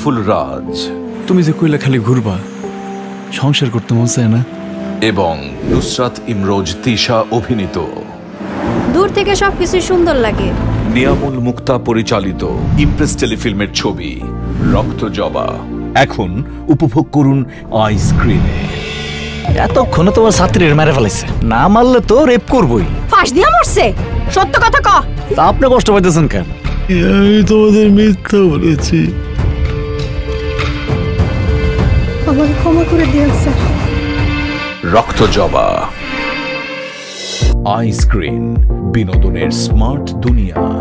সাইফুল রাজ। তুমি যে কইলা খালি ঘুরবা সংসার করতে মন চায় না? এবং নুসরাত ইমরোজ তিশা অভিনীত। দূর থেকে সবকিছু সুন্দর লাগে। নিয়ামুল মুক্তা পরিচালিত ইমপ্রেস টেলিফিল্মের ছবি রক্ত জবা। এখন উপভোগ করুন আইসক্রিমে এতক্ষণে তোমার ছাত্রীর মেরে ফেলাইছে না মারলে তো রেপ করবই। ফাঁস দিয়া মরছে? সত্য কথা ক। তা আপনি কষ্ট পাইতেছেন কেন? আমি তোমাদের মিথ্যা বলেছি। আমাকে ক্ষমা করে দিয়েন স্যার। রক্ত জবা। আইসক্রিম বিনোদনের স্মার্ট দুনিয়া।